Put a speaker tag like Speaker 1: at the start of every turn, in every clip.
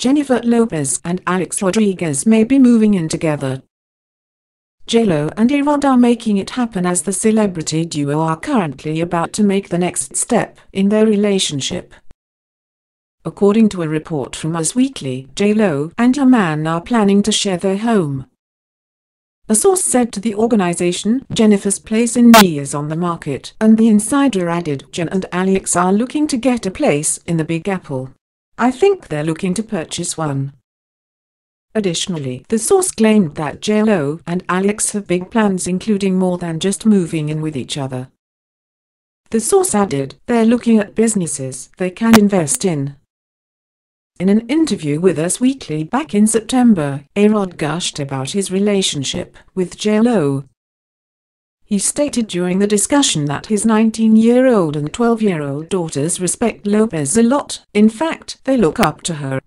Speaker 1: Jennifer Lopez and Alex Rodriguez may be moving in together. JLo and A-Rod are making it happen as the celebrity duo are currently about to make the next step in their relationship. According to a report from Us Weekly, JLo and her man are planning to share their home. A source said to the organization, Jennifer's place in D is on the market, and the insider added, Jen and Alex are looking to get a place in the Big Apple. I think they're looking to purchase one. Additionally, the source claimed that JLo and Alex have big plans including more than just moving in with each other. The source added, they're looking at businesses they can invest in. In an interview with Us Weekly back in September, A-Rod gushed about his relationship with JLo. He stated during the discussion that his 19-year-old and 12-year-old daughters respect Lopez a lot, in fact, they look up to her.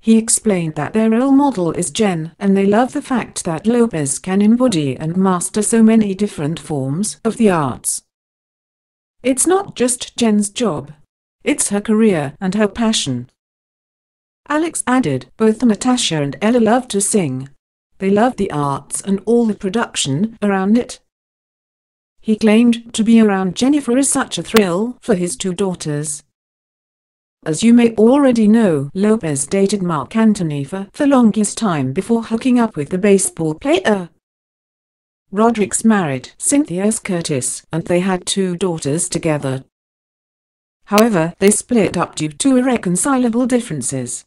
Speaker 1: He explained that their role model is Jen, and they love the fact that Lopez can embody and master so many different forms of the arts. It's not just Jen's job. It's her career and her passion. Alex added, both Natasha and Ella love to sing. They love the arts and all the production around it. He claimed to be around Jennifer is such a thrill for his two daughters. As you may already know, Lopez dated Marc Anthony for the longest time before hooking up with the baseball player. Rodriguez married Cynthia Scurtis and they had two daughters together. However, they split up due to irreconcilable differences.